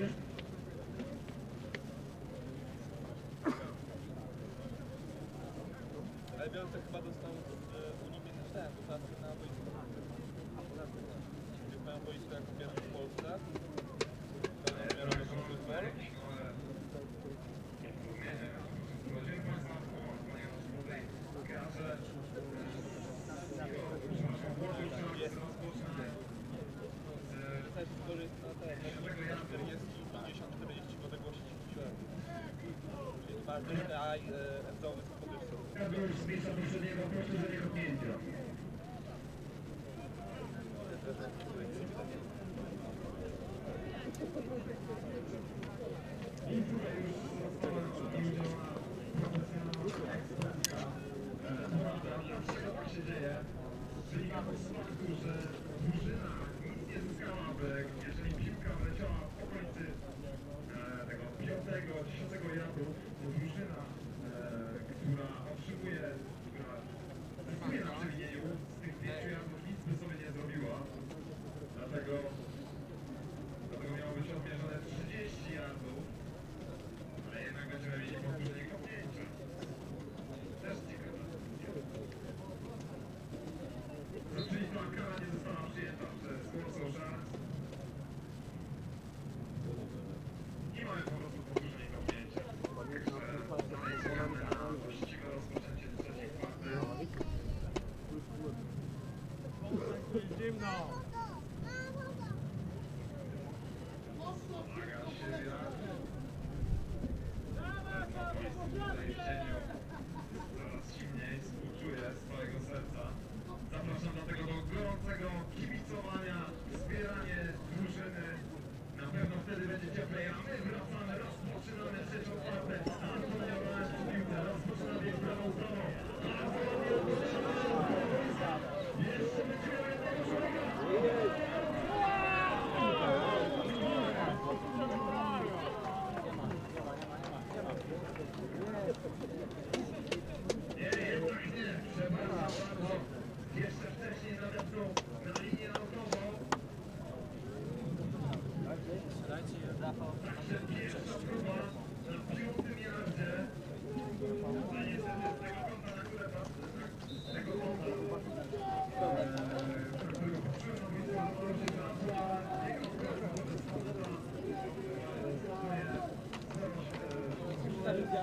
Ale Białce chyba dostał e, u nimi też ten, dotacji znaczy na Aj, Edowy z Podysą. Kadrusz z miejsca poprzedniego, proszę za niego pięcio. Wynikamy z faktu, że drużyna nic nie zyskałaby, jeżeli piłka leciała w okolicy e, tego 5-10 jardu, Продолжение следует...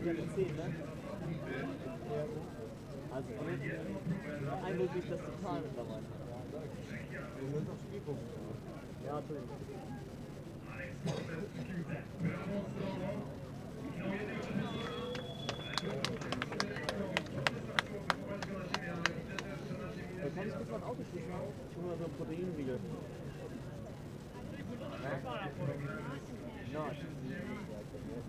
wieder mit 10, ne? Also, eigentlich liegt das total mittlerweile. Wir sind auf Spielpunkt. Ja, natürlich.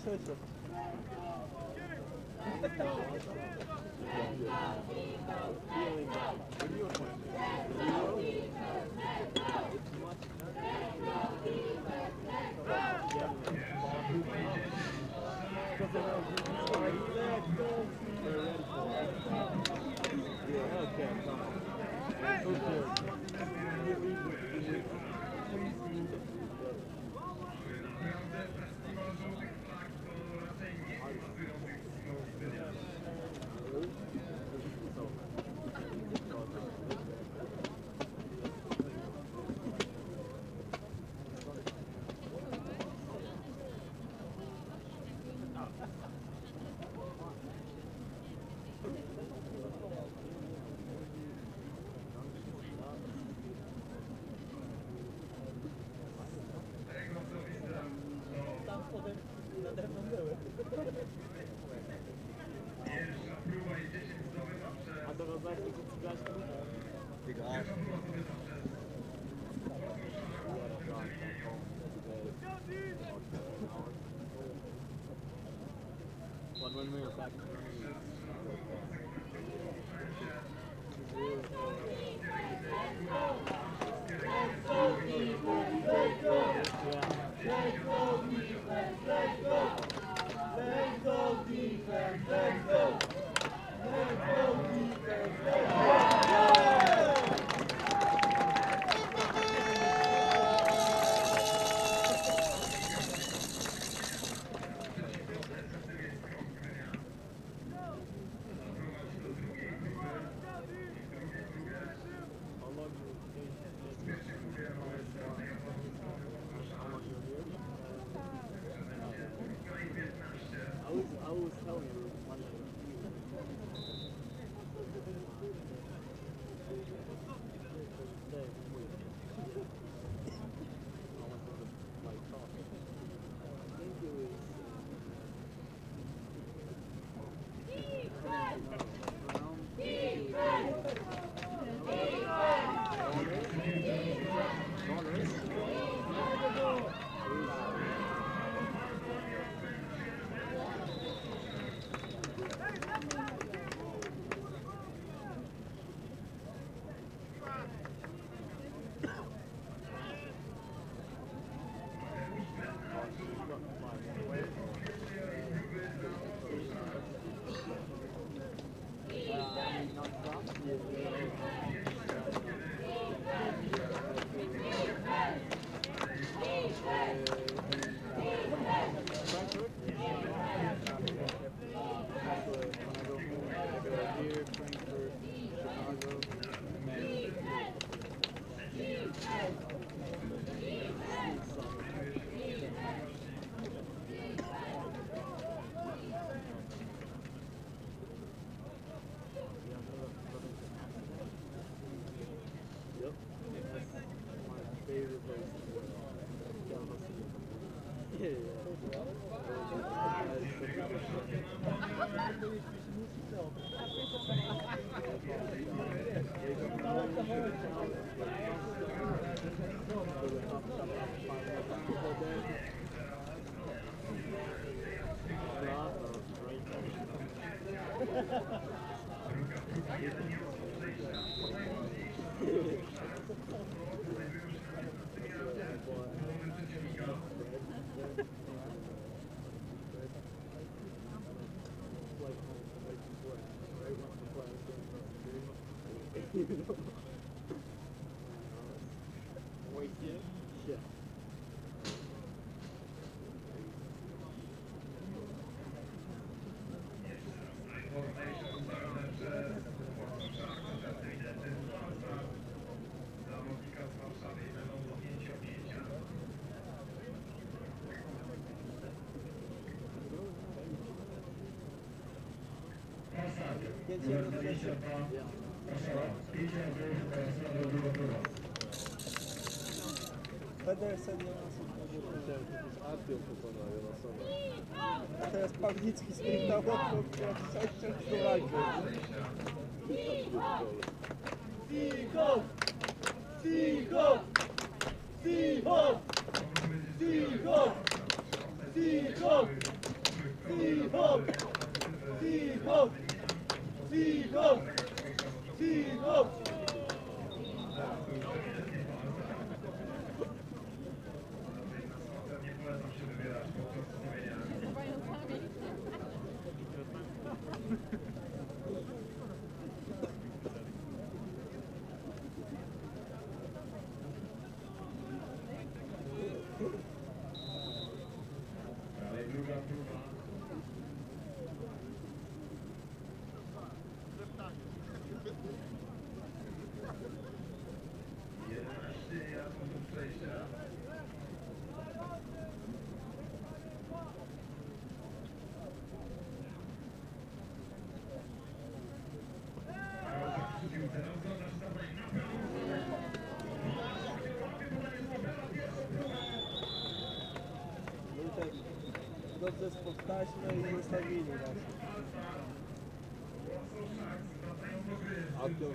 central. Yeah. Egal. One, one, we were back. Thank you. Девушка еще пошла. Печень девушка снова убила туда. Тогда я садил на суд. Апилку понравилась она. Это я с Павницкий скриптовод, но вся черт Тихо! Тихо! Тихо! Тихо! Тихо! Тихо! Тихо! Sieg! Sieg! Atıyor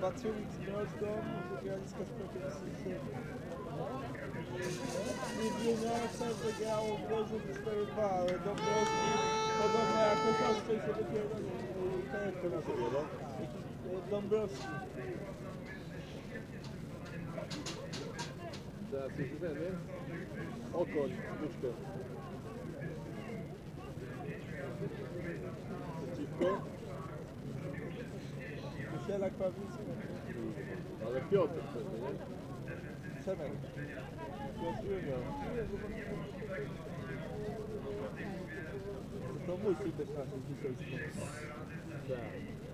Baculik z Groźdą, wygraliska z Profielsem. Niewieniarca wygrało w Groźnie 4-2, ale Dąbrowski podobnie jak u siostry się wypierdolił. Karetkę na sobie, no? Dąbrowski. Teraz jest ten, nie? Okoń, sztuczkę. Przeciwko, Musielak Pawlicki. ale Piotr wtedy, nie? Przemek. Piotr Junior. To mój też naszych dzisiaj. Yeah.